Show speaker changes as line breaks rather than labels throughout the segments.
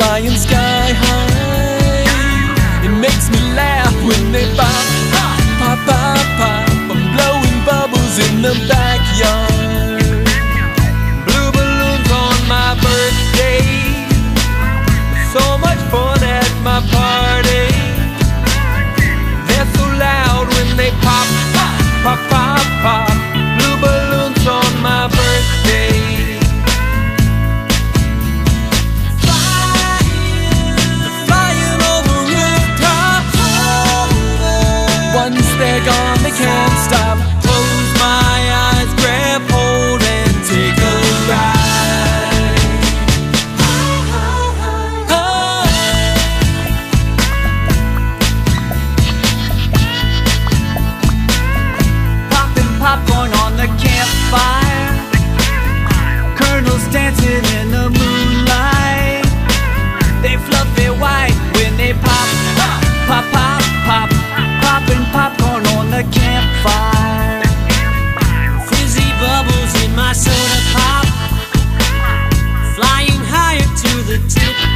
flying sky high. It makes me laugh when they bop. gone, they can't stop.
still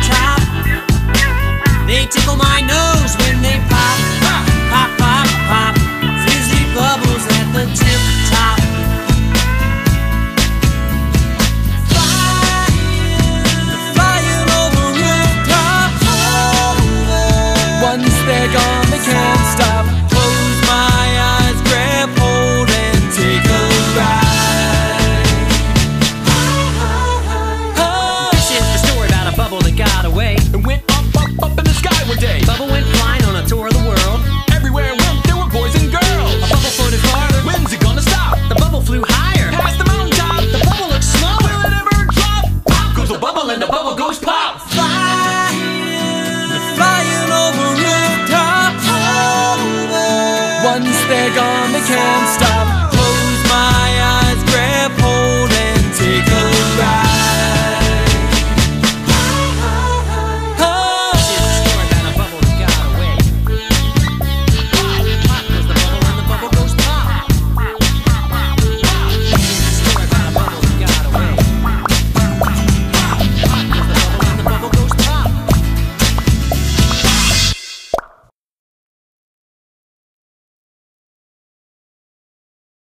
the bubble goes pop.
Fly,
flying over rooftops. Once they're gone, they can't stop.